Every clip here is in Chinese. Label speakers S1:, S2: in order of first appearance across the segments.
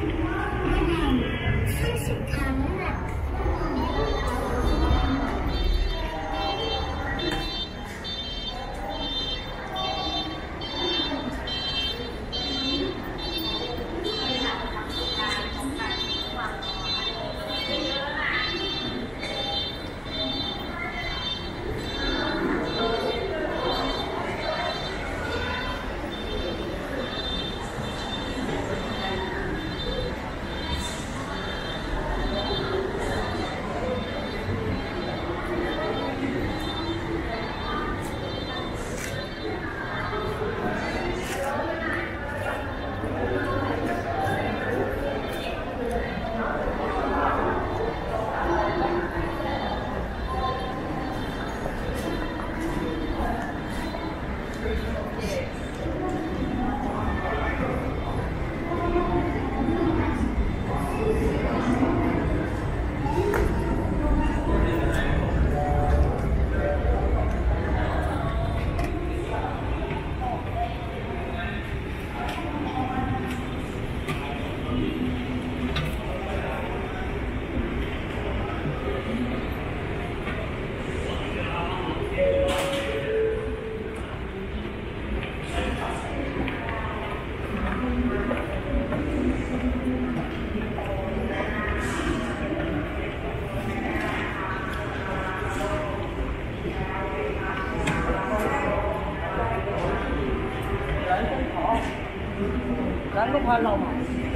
S1: Thank you. 都快老嘛。
S2: เ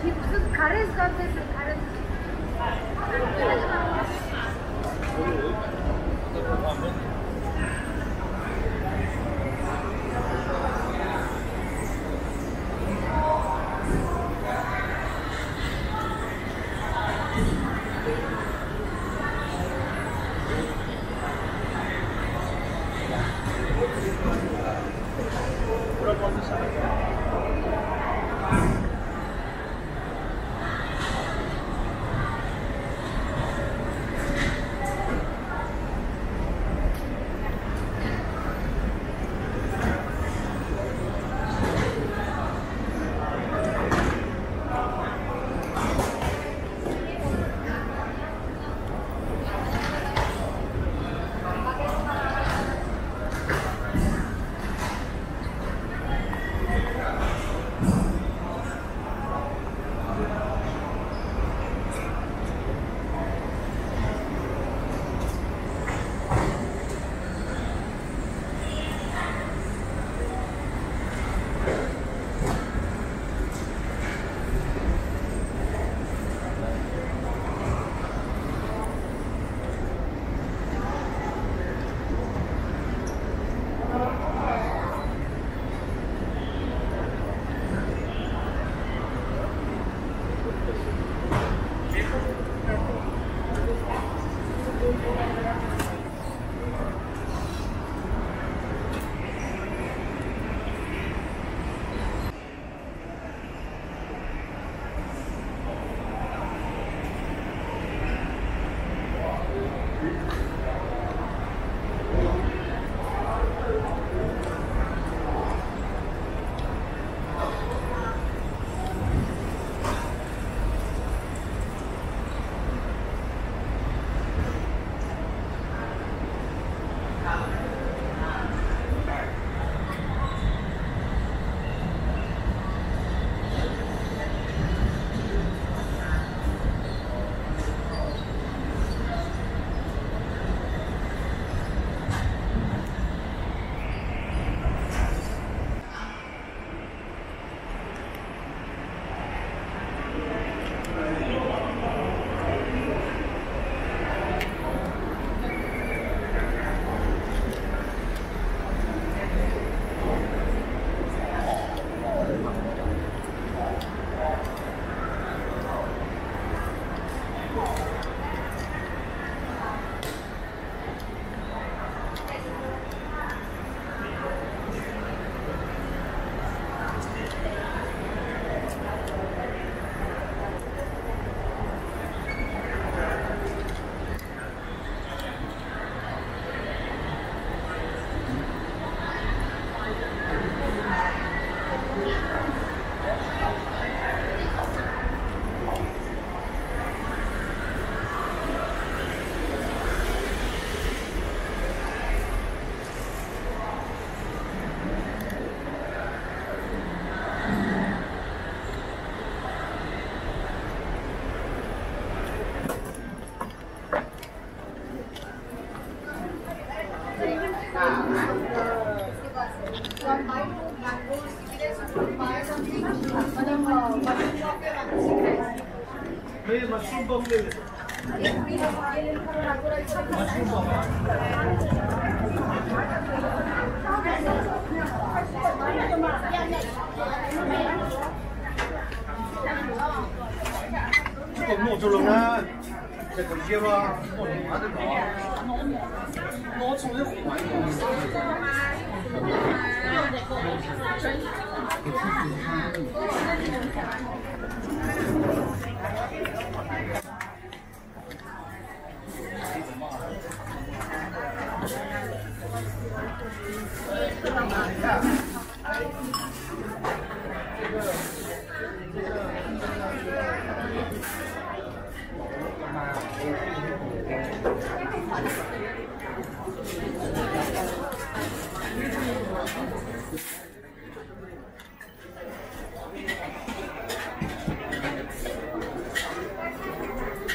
S2: 是
S3: 不是卡了？是不是卡
S1: 了？这个挪走了吗？在这里吗？
S4: 挪走了吗？挪走了吗？挪走了吗？我自己的生日。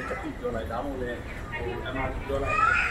S4: တဲ့ BTS တစ်ခုပြောလိုက်ဒါမှမဟုတ်လေဟိုအမှပြောလိုက်။